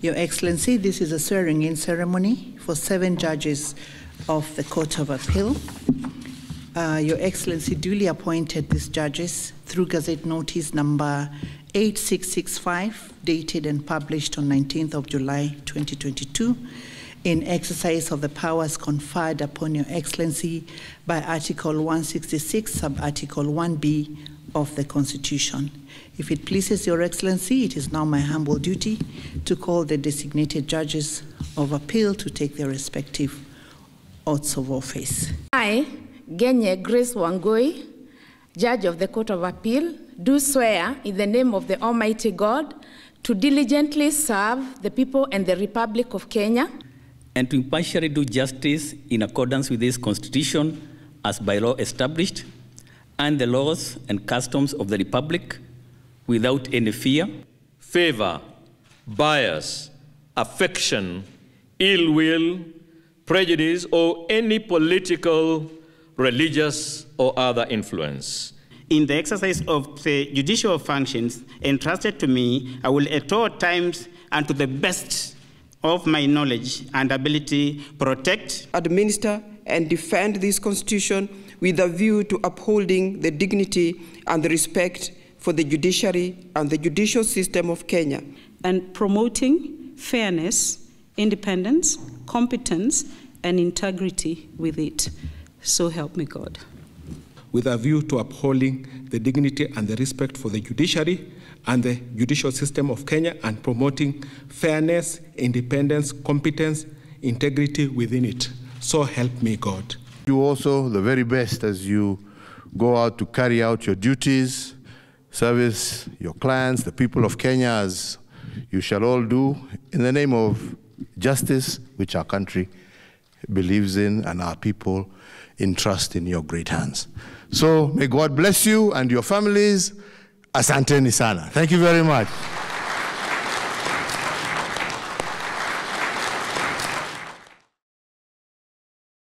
Your Excellency, this is a swearing in ceremony for seven judges of the Court of Appeal. Uh, Your Excellency duly appointed these judges through Gazette Notice number 8665, dated and published on 19th of July 2022, in exercise of the powers conferred upon Your Excellency by Article 166, Sub-Article 1B of the Constitution. If it pleases Your Excellency, it is now my humble duty to call the designated judges of appeal to take their respective oaths of office. I, Ngenye Grace Wangui, Judge of the Court of Appeal, do swear in the name of the Almighty God to diligently serve the people and the Republic of Kenya and to impartially do justice in accordance with this Constitution as by law established and the laws and customs of the Republic without any fear, favor, bias, affection, ill will, prejudice, or any political, religious, or other influence. In the exercise of the judicial functions entrusted to me, I will at all times and to the best of my knowledge and ability protect, administer, and defend this Constitution with a view to upholding the dignity and the respect for the judiciary and the judicial system of Kenya. And promoting fairness, independence, competence, and integrity with it. So help me God. With a view to upholding the dignity and the respect for the judiciary and the judicial system of Kenya and promoting fairness, independence, competence, integrity within it. So help me God. Do also the very best as you go out to carry out your duties, service your clients, the people of Kenya, as you shall all do, in the name of justice, which our country believes in, and our people entrust in your great hands. So may God bless you and your families. Asante Nisana. Thank you very much.